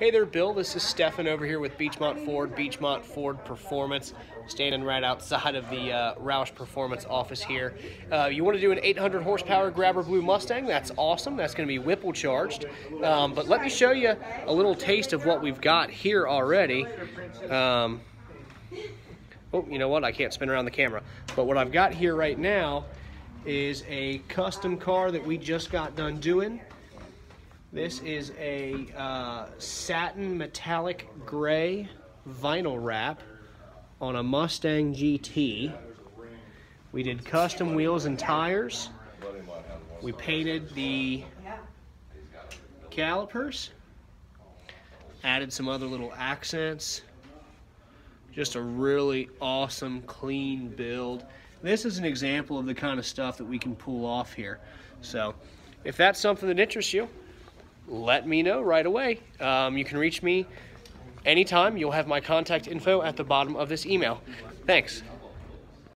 Hey there, Bill. This is Stefan over here with Beechmont Ford, Beechmont Ford Performance, standing right outside of the uh, Roush Performance office here. Uh, you want to do an 800 horsepower Grabber Blue Mustang? That's awesome. That's going to be Whipple charged. Um, but let me show you a little taste of what we've got here already. Um, oh, you know what? I can't spin around the camera. But what I've got here right now is a custom car that we just got done doing. This is a uh, satin metallic gray vinyl wrap on a Mustang GT. We did custom wheels and tires. We painted the calipers. Added some other little accents. Just a really awesome, clean build. This is an example of the kind of stuff that we can pull off here. So if that's something that interests you, let me know right away. Um, you can reach me anytime. You'll have my contact info at the bottom of this email. Thanks.